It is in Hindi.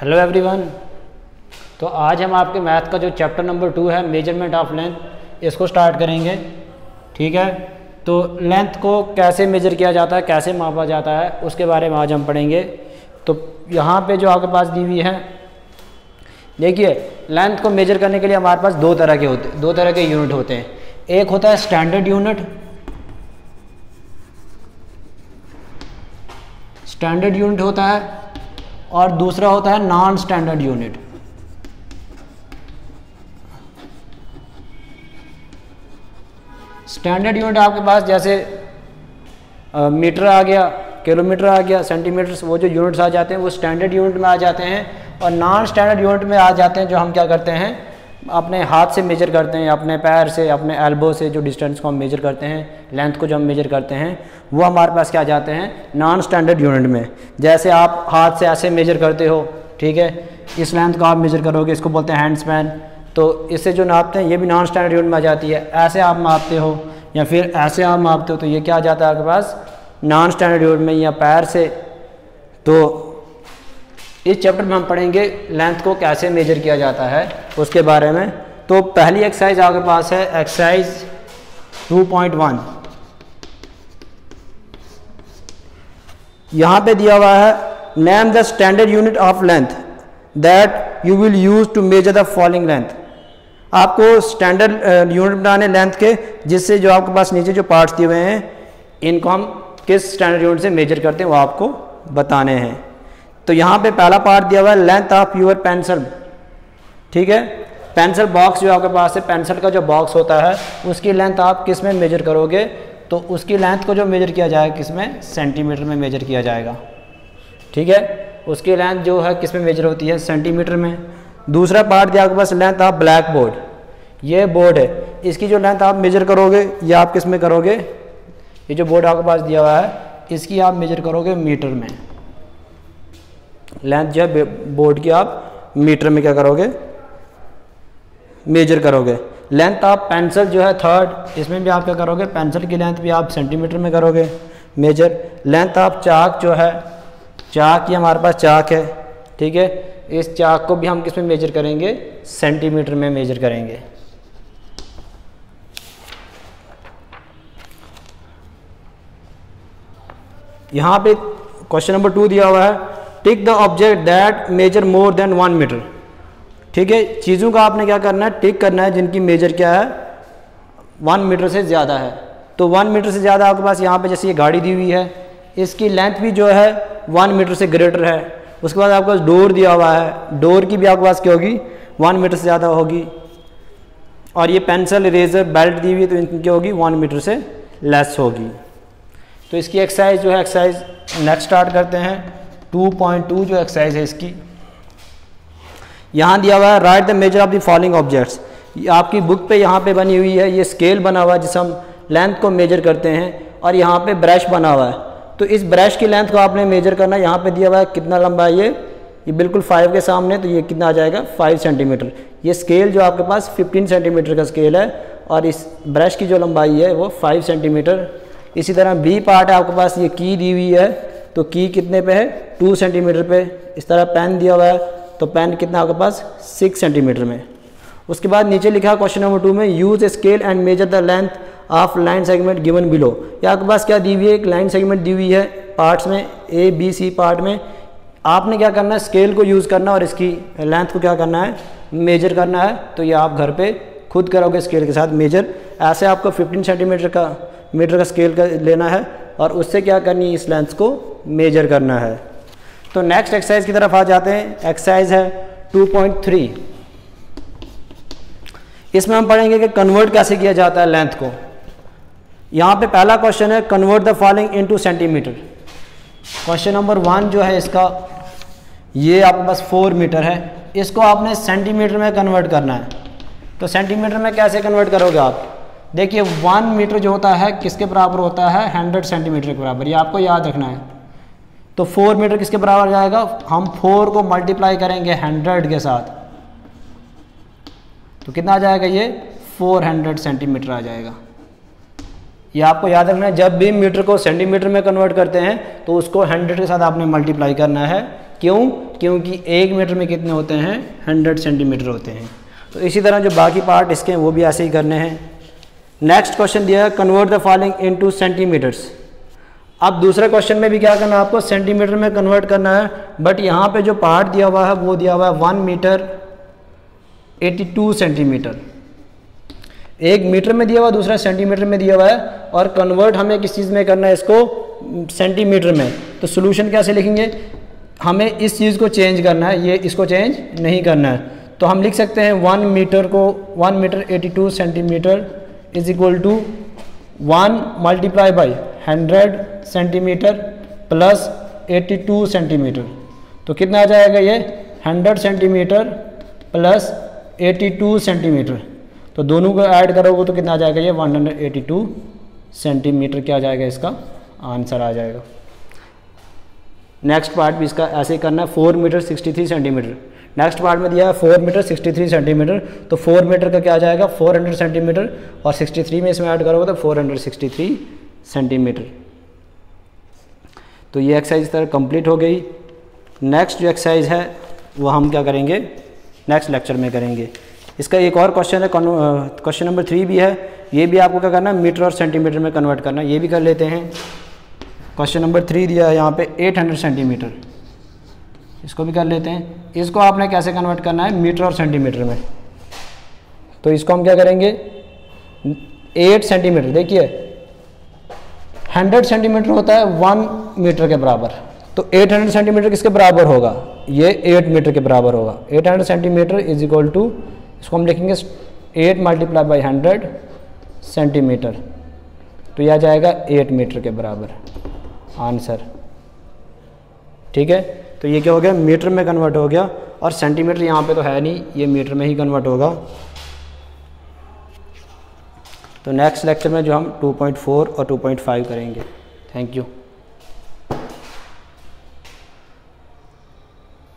हेलो एवरीवन तो आज हम आपके मैथ का जो चैप्टर नंबर टू है मेज़रमेंट ऑफ़ लेंथ इसको स्टार्ट करेंगे। ठीक है? तो लेंथ को कैसे मेजर किया जाता है, कैसे मापा जाता है, उसके बारे में आज हम पढ़ेंगे। तो यहाँ पे जो आपके पास दी हुई है, देखिए लेंथ को मेजर करने के लिए हमारे पास दो तरह के होते, दो तरह के यूनिट होते हैं। एक होता है स्टैंडर्ड यूनिट स्टैंडर्ड यूनिट होता है और दूसरा होता है non standard unit standard unit आपके पास जैसे मीटर आ गया किलोमीटर आ गया सेंटीमीटर वो जो यूनिट्स आ जाते हैं, वो स्टैंडर्ड यूनिट में आ जाते हैं और नॉन स्टैंडर्ड यूनिट में आ जाते हैं जो हम क्या करते हैं? अपने हाथ से मेजर करते हैं, अपने पैर से, अपने एल्बो से जो डिस्टेंस को हम मेजर करते हैं लेंथ को जो हम मेजर करते हैं, वो हमारे पास क्या जाते हैं? नॉन स्टैंडर्ड यूनिट में। जैसे आप हाथ से ऐसे मेजर करते हो, ठीक है? इस लेंथ को आप मेजर करोगे, इसको बोलते हैं हैंड स्पैन तो इससे जो नापते हैं, ये भी नॉन स्टैंडर्ड यूनिट में आ जाती है। ऐसे आप मापते हो, या फिर ऐसे आप मापते हो तो ये क्या आ जाता है आपके पास? नॉन स्टैंडर्ड यूनिट में या पैर से। तो इस चैप्टर में हम पढ़ेंगे लेंथ को कैसे मेजर किया जाता है, उसके बारे में। तो पहली एक्सरसाइज आपके पास है एक्सरसाइज 2.1 यहाँ पे दिया हुआ है name the standard unit of length that you will use to measure the following length आपको स्टैंडर्ड यूनिट बनाने लेंथ के, जिससे जो आपके पास नीचे जो पार्ट्स दिए हुए हैं, इनको हम किस स्टैंडर्ड यूनिट से मेजर करते हैं, वो आपको बताने हैं। तो यहाँ पे पहला पार्ट दिया हुआ है लेंथ ऑफ़ यूर पेंसिल ठीक है? पेंसिल बॉक्स जो आपके पास है पेंसिल का जो बॉक्स होता है, उसकी लेंथ आप किसमें मेजर करोगे? तो उसकी लेंथ को जो मेजर किया जाएगा, किसमें? सेंटीमीटर में मेजर किया जाएगा। ठीक है? उसकी लेंथ जो है, किसमें मेजर होती है? सेंटीमीटर में। दूसरा पार्ट दिया आपके पास लेंथ ऑफ़ ब्लैक बोर्ड ये बोर्ड है। इसकी जो लेंथ आप मेजर करोगे, ये आप किसमें करोगे? ये जो बोर्ड आपके पास दिया हुआ है, इसकी आप मेजर करोगे मीटर में। लेंथ जो है बोर्ड की आप मीटर में क्या करोगे? मेजर करोगे। लेंथ आप पेंसिल जो है थर्ड, इसमें भी आप क्या करोगे? पेंसिल की लेंथ भी आप सेंटीमीटर में करोगे। मेजर, लेंथ आप चाक जो है, चाक ही हमारे पास चाक है, ठीक है? इस चाक को भी हम किसमें मेजर करेंगे? सेंटीमीटर में मेजर करेंगे। यहाँ पे क्वेश्चन नंबर टू दिया हुआ है tick the object that measure more than one metre ठीक है? चीज़ों का आपने क्या करना है? टिक करना है जिनकी मेजर क्या है? वन मीटर से ज़्यादा है। तो वन मीटर से ज़्यादा आपके पास यहाँ पे जैसे ये गाड़ी दी हुई है, इसकी लेंथ भी जो है वन मीटर से ग्रेटर है। उसके बाद आपके पास डोर दिया हुआ है। डोर की भी आपके पास क्या होगी? वन मीटर से ज़्यादा होगी। और ये पेंसिल इरेजर बेल्ट दी हुई है तो इनकी क्या होगी? वन मीटर से लेस होगी। तो इसकी एक्सरसाइज जो है एक्सरसाइज नेक्स्ट स्टार्ट करते हैं। 2.2 जो एक्सरसाइज है इसकी। यहाँ दिया हुआ है right the measure of the following objects आपकी बुक पे यहाँ पे बनी हुई है, ये स्केल बना हुआ है जिसे हम लेंथ को मेजर करते हैं और यहाँ पे ब्रश बना हुआ है। तो इस ब्रश की लेंथ को आपने मेजर करना है। यहाँ पे दिया हुआ है कितना लंबा है ये? ये बिल्कुल फाइव के सामने तो ये कितना आ जाएगा? फाइव सेंटीमीटर ये स्केल जो आपके पास फिफ्टीन सेंटीमीटर का स्केल है और इस ब्रश की जो लंबाई है वो फाइव सेंटीमीटर इसी तरह बी पार्ट है आपके पास, ये की दी हुई है। तो की कितने पे है? टू सेंटीमीटर पे। इस तरह पेन दिया हुआ है तो पेन कितना आपके पास? सिक्स सेंटीमीटर में। उसके बाद नीचे लिखा क्वेश्चन नंबर टू में use scale and measure the length of line segment given below या आपके पास क्या दी हुई है? एक लाइन सेगमेंट दी हुई है पार्ट्स में ए बी सी पार्ट में। आपने क्या करना है? स्केल को यूज़ करना और इसकी लेंथ को क्या करना है? मेजर करना है। तो ये आप घर पे खुद करोगे स्केल के साथ मेजर ऐसे आपको 15 सेंटीमीटर का मीटर का स्केल का लेना है। और उससे क्या करनी है? इस लेंथ को मेजर करना है। तो नेक्स्ट एक्सरसाइज की तरफ़ आ जाते हैं। एक्सरसाइज है 2.3 इसमें हम पढ़ेंगे कि कन्वर्ट कैसे किया जाता है लेंथ को। यहाँ पे पहला क्वेश्चन है convert the following into centimetre question number one जो है इसका, ये आपके पास फोर मीटर है। इसको आपने सेंटीमीटर में कन्वर्ट करना है। तो सेंटीमीटर में कैसे कन्वर्ट करोगे आप? देखिए वन मीटर जो होता है, किसके बराबर होता है? हंड्रेड सेंटीमीटर के बराबर। ये आपको याद रखना है। तो फोर मीटर किसके बराबर जाएगा? हम फोर को मल्टीप्लाई करेंगे हंड्रेड के साथ। तो कितना आ जाएगा ये? फोर हंड्रेड सेंटीमीटर आ जाएगा। ये आपको याद रखना है, जब भी मीटर को सेंटीमीटर में कन्वर्ट करते हैं तो उसको हंड्रेड के साथ आपने मल्टीप्लाई करना है। क्यों? क्योंकि एक मीटर में कितने होते हैं? हंड्रेड सेंटीमीटर होते हैं। तो इसी तरह जो बाकी पार्ट इसके वो भी ऐसे ही करने हैं। नेक्स्ट क्वेश्चन दिया है convert the following into centimetres अब दूसरे क्वेश्चन में भी क्या करना है आपको? सेंटीमीटर में कन्वर्ट करना है बट यहाँ पे जो पार्ट दिया हुआ है, वो दिया हुआ है वन मीटर 82 सेंटीमीटर एक मीटर में दिया हुआ, दूसरा सेंटीमीटर में दिया हुआ है, और कन्वर्ट हमें किस चीज़ में करना है इसको? सेंटीमीटर में. तो सोल्यूशन कैसे लिखेंगे? हमें इस चीज़ को चेंज करना है, ये इसको चेंज नहीं करना है. तो हम लिख सकते हैं वन मीटर को one metre 82 centimetre is equal to one multiply by hundred centimetre plus 82 centimetre तो कितना आ जाएगा ये? 100 सेंटीमीटर प्लस 82 सेंटीमीटर तो दोनों को ऐड करोगे तो कितना आ जाएगा ये? 182 सेंटीमीटर क्या आ जाएगा इसका? आंसर आ जाएगा। नेक्स्ट पार्ट भी इसका ऐसे करना है। Four metre sixty three centimetre next part में दिया है four metre sixty three centimetre तो फोर मीटर का क्या आ जाएगा? फोर हंड्रेड सेंटीमीटर और सिक्सटी थ्री में इसमें ऐड करोगे तो four hundred sixty three centimetre तो ये एक्सरसाइज इस तरह कंप्लीट हो गई. नेक्स्ट जो एक्सरसाइज है, वो हम क्या करेंगे? नेक्स्ट लेक्चर में करेंगे. इसका एक और क्वेश्चन है क्वेश्चन नंबर थ्री भी है. ये भी आपको क्या करना है? मीटर और सेंटीमीटर में कन्वर्ट करना ये भी कर लेते हैं. क्वेश्चन नंबर थ्री दिया है यहाँ पे 800 सेंटीमीटर इसको भी कर लेते हैं। इसको आपने कैसे कन्वर्ट करना है? मीटर और सेंटीमीटर में। तो इसको हम क्या करेंगे? 8 सेंटीमीटर देखिए। 100 सेंटीमीटर होता है वन मीटर के बराबर। तो 800 सेंटीमीटर किसके बराबर होगा? ये 8 मीटर के बराबर होगा। 800 सेंटीमीटर इज़ इक्वल टू इसको हम लिखेंगे 8 मल्टीप्लाई बाई हंड्रेड सेंटीमीटर तो यह आ जाएगा 8 मीटर के बराबर। आंसर। ठीक है? तो ये क्या हो गया? मीटर में कन्वर्ट हो गया और सेंटीमीटर यहाँ पे तो है नहीं, ये मीटर में ही कन्वर्ट होगा। तो नेक्स्ट लेक्चर में जो हम 2.4 और 2.5 करेंगे। Thank you